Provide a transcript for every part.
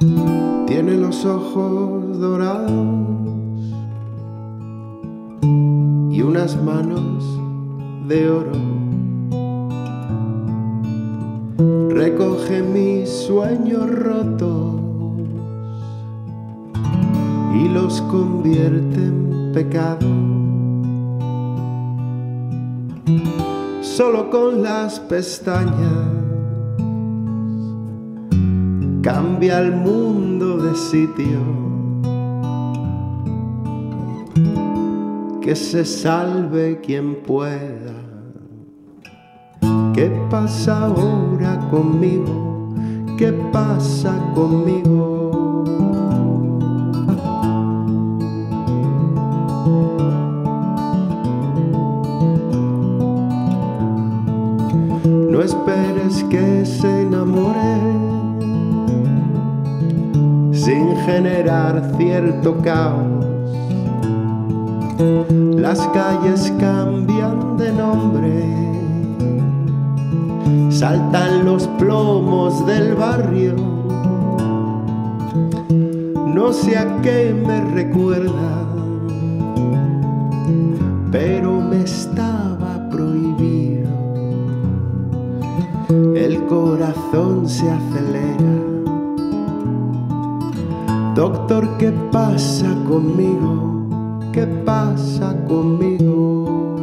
Tiene los ojos dorados y unas manos de oro. Recoge mis sueños rotos y los convierte en pecado. Solo con las pestañas cambia el mundo de sitio. Que se salve quien pueda. ¿Qué pasa ahora conmigo? ¿Qué pasa conmigo? No esperes que generar cierto caos. Las calles cambian de nombre, saltan los plomos del barrio. No sé a qué me recuerda, pero me estaba prohibido. El corazón se acelera Doctor, ¿qué pasa conmigo? ¿Qué pasa conmigo?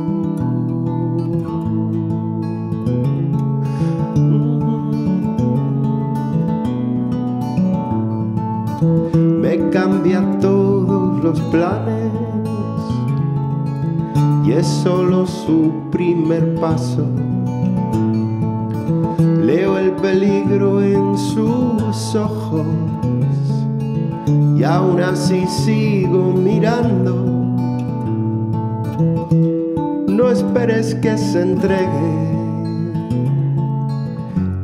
Me cambia todos los planes y es solo su primer paso. Leo el peligro en sus ojos y aún así sigo mirando. No esperes que se entregue,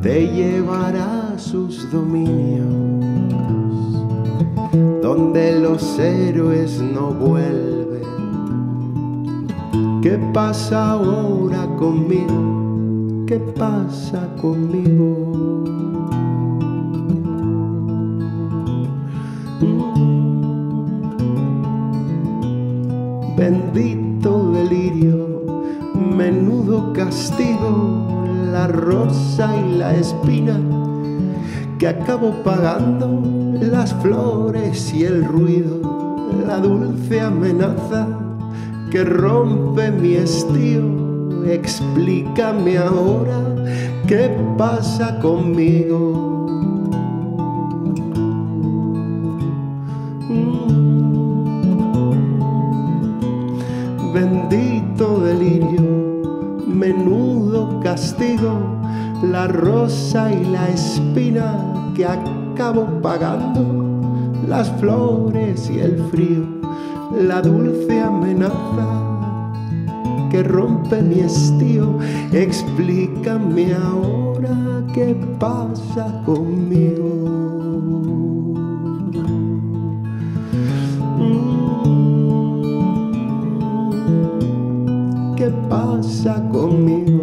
te llevará a sus dominios, donde los héroes no vuelven. ¿Qué pasa ahora conmigo? ¿Qué pasa conmigo? Bendito delirio, menudo castigo, la rosa y la espina, que acabo pagando las flores y el ruido, la dulce amenaza que rompe mi estío. Explícame ahora qué pasa conmigo. Bendito delirio, menudo castigo, la rosa y la espina que acabo pagando, las flores y el frío, la dulce amenaza que rompe mi estío, explícame ahora qué pasa conmigo. ¿Qué pasa conmigo?